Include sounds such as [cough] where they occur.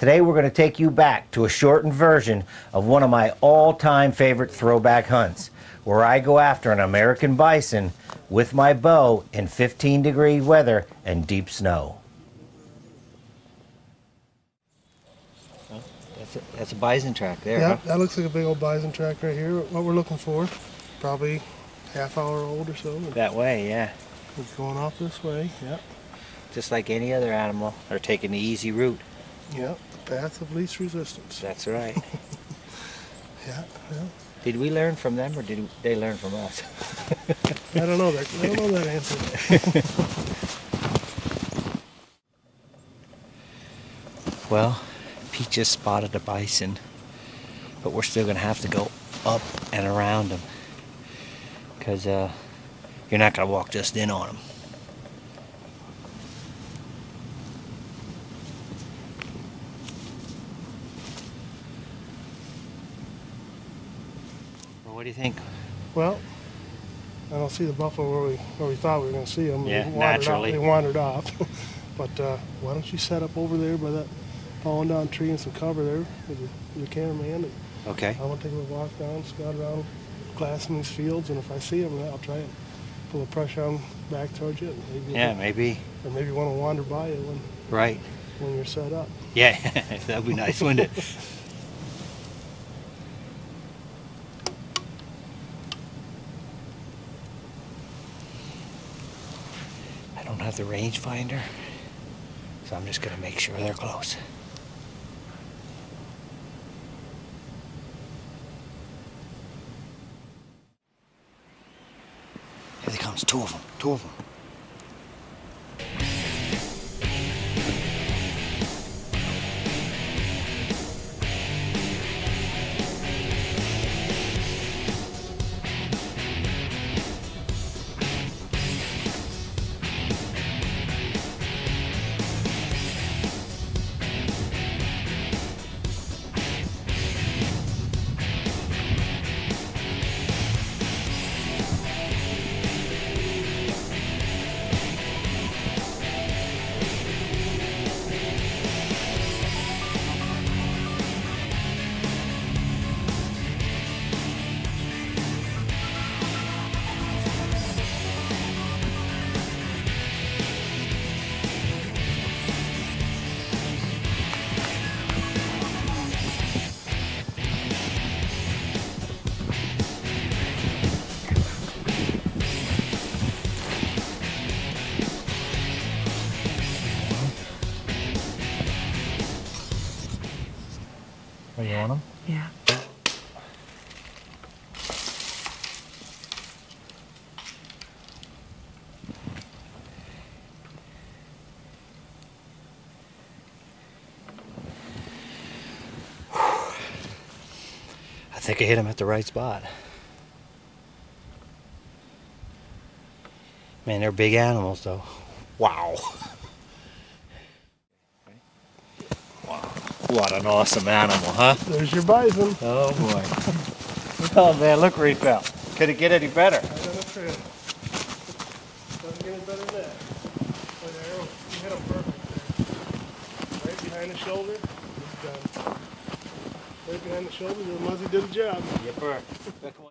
Today we're going to take you back to a shortened version of one of my all-time favorite throwback hunts, where I go after an American bison with my bow in 15 degree weather and deep snow. That's a, that's a bison track there, Yeah, that looks like a big old bison track right here. What we're looking for, probably half hour old or so. That way, yeah. It's going off this way. Yep. Just like any other animal, they're taking the easy route. Yep. The path of least resistance. That's right. [laughs] Yeah. yeah. did we learn from them or did they learn from us? [laughs] I don't know that. I don't know that answer. [laughs] Well, Pete just spotted a bison, but we're still gonna have to go up and around him because uh, you're not gonna walk just in on him. Well, what do you think? Well, I don't see the buffalo where we where we thought we were going to see them. Yeah, they wandered naturally. Off, they wandered off. but uh, why don't you set up over there by that fallen down tree and some cover there with your, with your cameraman? And Okay. I want to take a little walk down, scout around, glassing these fields, and if I see them, I'll try and pull a pressure on back towards you. Maybe Yeah, maybe. Or maybe want to wander by it when, Right. when you're set up. Yeah, [laughs] that'd be nice, wouldn't it? [laughs] have the rangefinder, so I'm just gonna make sure they're close. Here they comes, two of them, two of them. Oh, you want them? Yeah. I think I hit him at the right spot. Man, they're big animals, though. Wow. Wow. [laughs] What an awesome animal, huh? There's your bison. Oh, boy. oh, man, look where he fell. Could it get any better? The trail. Doesn't get any better than that. The arrow, you hit him perfect there. Right behind the shoulder, he's done. Right behind the shoulder, the Muzzy did a job. Yipper.